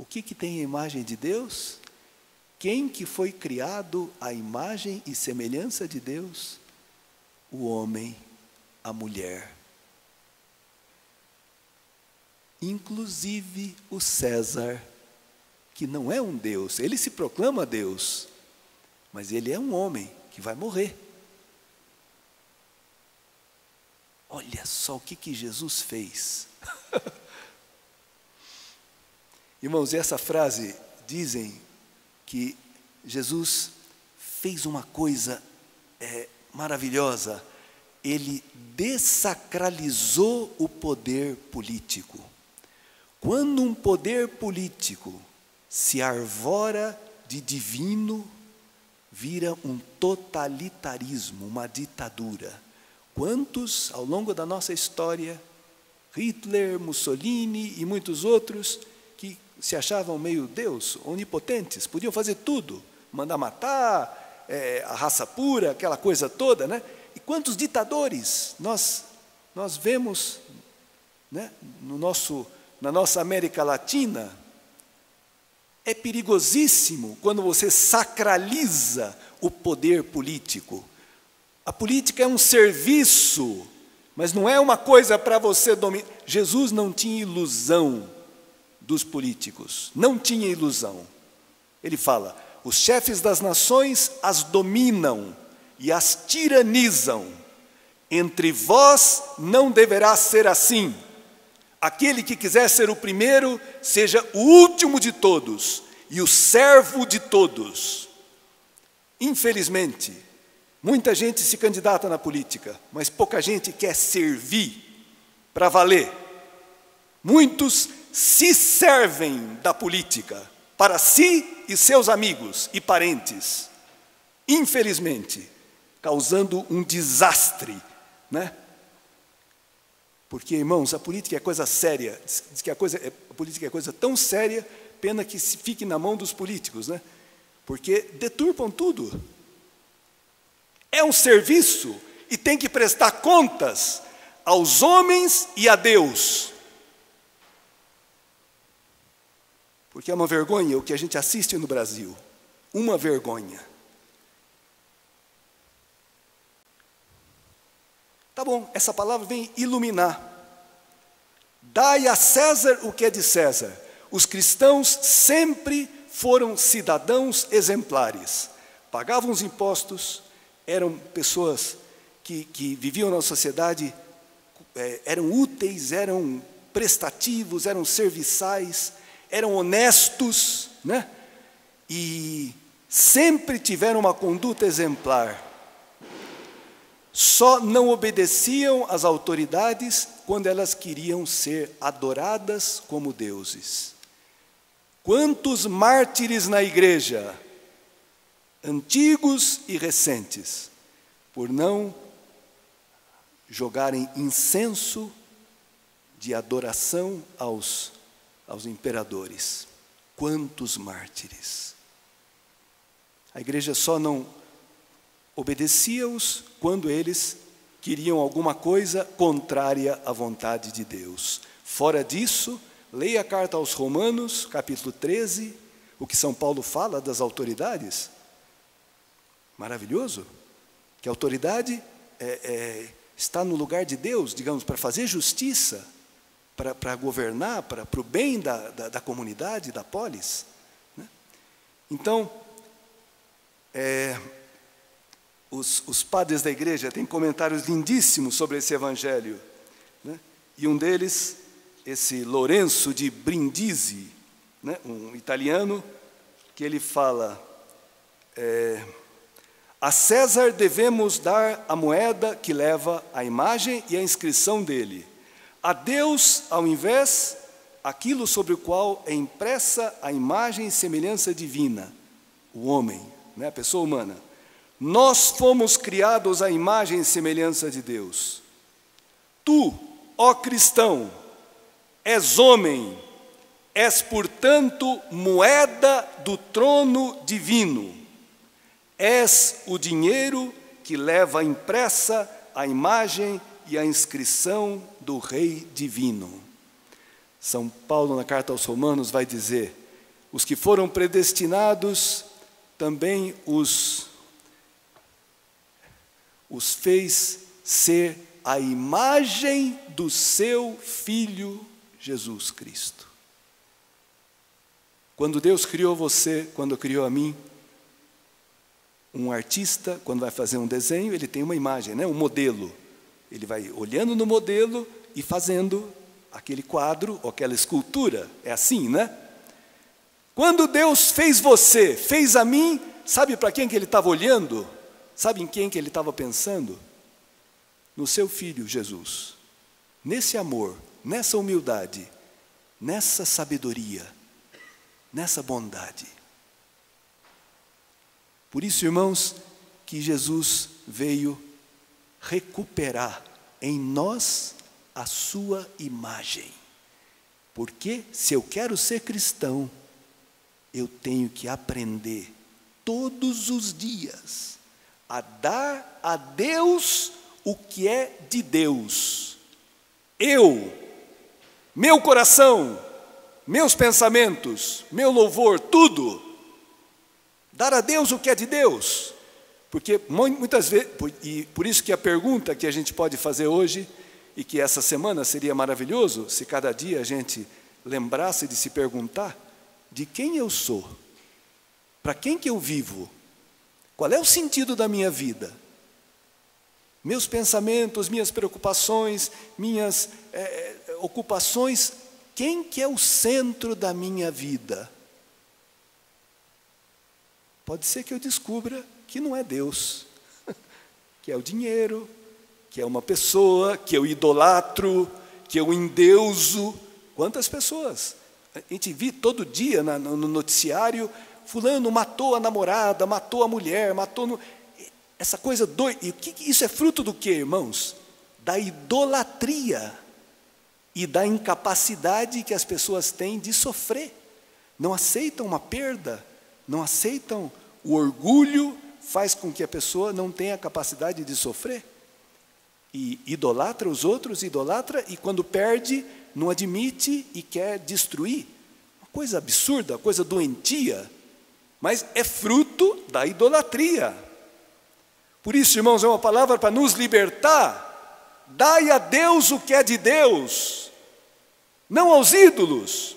O que, que tem a imagem de Deus? Quem que foi criado à imagem e semelhança de Deus? O homem, a mulher. Inclusive o César, que não é um Deus, ele se proclama Deus, mas ele é um homem que vai morrer. Olha só o que, que Jesus fez. Irmãos, essa frase dizem que Jesus fez uma coisa é, maravilhosa. Ele desacralizou o poder político. Quando um poder político se arvora de divino, vira um totalitarismo, uma ditadura. Quantos, ao longo da nossa história, Hitler, Mussolini e muitos outros, se achavam meio Deus, onipotentes, podiam fazer tudo, mandar matar, é, a raça pura, aquela coisa toda, né? E quantos ditadores nós, nós vemos né, no nosso, na nossa América Latina? É perigosíssimo quando você sacraliza o poder político. A política é um serviço, mas não é uma coisa para você dominar. Jesus não tinha ilusão dos políticos, não tinha ilusão. Ele fala: os chefes das nações as dominam e as tiranizam. Entre vós não deverá ser assim. Aquele que quiser ser o primeiro, seja o último de todos e o servo de todos. Infelizmente, muita gente se candidata na política, mas pouca gente quer servir para valer. Muitos se servem da política para si e seus amigos e parentes, infelizmente, causando um desastre, né? Porque, irmãos, a política é coisa séria, diz que a, coisa, a política é coisa tão séria, pena que se fique na mão dos políticos, né? Porque deturpam tudo. É um serviço e tem que prestar contas aos homens e a Deus. Porque é uma vergonha o que a gente assiste no Brasil. Uma vergonha. Tá bom, essa palavra vem iluminar. Dai a César o que é de César. Os cristãos sempre foram cidadãos exemplares. Pagavam os impostos, eram pessoas que, que viviam na sociedade, é, eram úteis, eram prestativos, eram serviçais, eram honestos, né? E sempre tiveram uma conduta exemplar. Só não obedeciam às autoridades quando elas queriam ser adoradas como deuses. Quantos mártires na igreja, antigos e recentes, por não jogarem incenso de adoração aos aos imperadores. Quantos mártires! A igreja só não obedecia-os quando eles queriam alguma coisa contrária à vontade de Deus. Fora disso, leia a carta aos Romanos, capítulo 13, o que São Paulo fala das autoridades. Maravilhoso. Que a autoridade é, é, está no lugar de Deus, digamos, para fazer justiça para governar, para o bem da, da, da, comunidade, da polis. Né? Então, é, os, os, padres da igreja têm comentários lindíssimos sobre esse evangelho. Né? E um deles, esse Lorenzo de Brindisi, né? um italiano, que ele fala: é, A César devemos dar a moeda que leva a imagem e a inscrição dele a Deus, ao invés, aquilo sobre o qual é impressa a imagem e semelhança divina, o homem, né, a pessoa humana. Nós fomos criados à imagem e semelhança de Deus. Tu, ó cristão, és homem, és, portanto, moeda do trono divino. És o dinheiro que leva impressa a imagem e a inscrição do Rei Divino. São Paulo, na carta aos Romanos, vai dizer: Os que foram predestinados também os, os fez ser a imagem do seu Filho Jesus Cristo. Quando Deus criou você, quando criou a mim, um artista, quando vai fazer um desenho, ele tem uma imagem, né? um modelo. Ele vai olhando no modelo e fazendo aquele quadro ou aquela escultura. É assim, né? Quando Deus fez você, fez a mim, sabe para quem que ele estava olhando? Sabe em quem que ele estava pensando? No seu filho Jesus. Nesse amor, nessa humildade, nessa sabedoria, nessa bondade. Por isso, irmãos, que Jesus veio recuperar em nós a sua imagem. Porque se eu quero ser cristão, eu tenho que aprender todos os dias a dar a Deus o que é de Deus. Eu, meu coração, meus pensamentos, meu louvor, tudo. Dar a Deus o que é de Deus. Porque muitas vezes, e por isso que a pergunta que a gente pode fazer hoje, e que essa semana seria maravilhoso, se cada dia a gente lembrasse de se perguntar, de quem eu sou, para quem que eu vivo, qual é o sentido da minha vida, meus pensamentos, minhas preocupações, minhas é, ocupações, quem que é o centro da minha vida? Pode ser que eu descubra que não é Deus, que é o dinheiro, que é uma pessoa, que eu idolatro, que eu endeuso. Quantas pessoas? A gente vê todo dia no noticiário, fulano matou a namorada, matou a mulher, matou... No... Essa coisa doida. Isso é fruto do que, irmãos? Da idolatria e da incapacidade que as pessoas têm de sofrer. Não aceitam uma perda, não aceitam o orgulho, faz com que a pessoa não tenha capacidade de sofrer. E idolatra os outros, idolatra, e quando perde, não admite e quer destruir. Uma coisa absurda, uma coisa doentia, mas é fruto da idolatria. Por isso, irmãos, é uma palavra para nos libertar. Dai a Deus o que é de Deus, não aos ídolos.